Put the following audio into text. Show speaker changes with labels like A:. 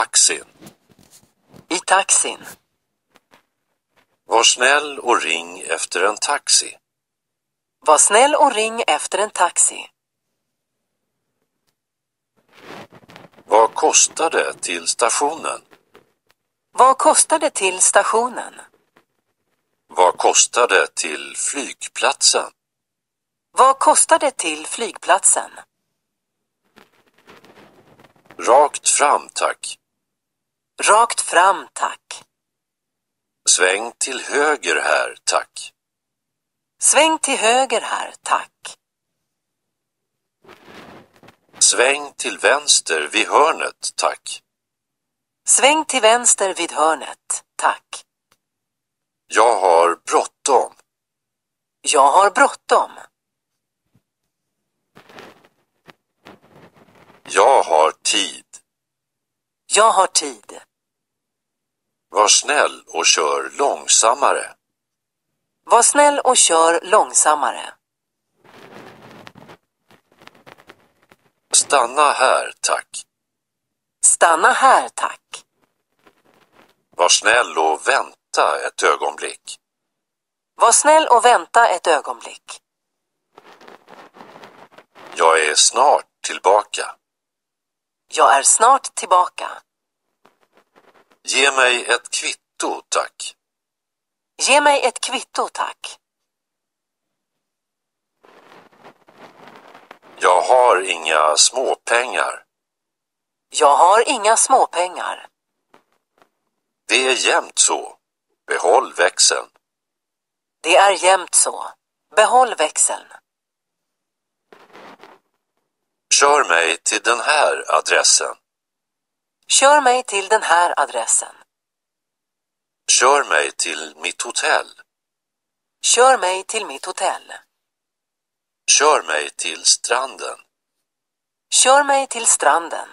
A: taxin.
B: I taxin.
A: Var snäll och ring efter en taxi.
B: Var snäll och ring efter en taxi.
A: Vad kostar det till stationen?
B: Vad kostar det till stationen?
A: Vad kostar det till flygplatsen?
B: Vad kostar det till flygplatsen?
A: Rakt fram, tack.
B: Rakt fram, tack.
A: Sväng till höger här, tack.
B: Sväng till höger här, tack.
A: Sväng till vänster vid hörnet, tack.
B: Sväng till vänster vid hörnet, tack.
A: Jag har bråttom.
B: Jag har bråttom.
A: Jag har tid.
B: Jag har tid.
A: Var snäll och kör långsammare.
B: Var snäll och kör långsammare.
A: Stanna här, tack.
B: Stanna här, tack.
A: Var snäll och vänta ett ögonblick.
B: Var snäll och vänta ett ögonblick.
A: Jag är snart tillbaka.
B: Jag är snart tillbaka.
A: Ge mig ett kvitto, tack.
B: Ge mig ett kvitto, tack.
A: Jag har inga småpengar.
B: Jag har inga småpengar.
A: Det är jämnt så. Behåll växeln.
B: Det är jämnt så. Behåll växeln.
A: Kör mig till den här adressen.
B: Kör mig till den här adressen.
A: Kör mig till mitt hotell.
B: Kör mig till mitt hotell.
A: Kör mig till stranden.
B: Kör mig till stranden.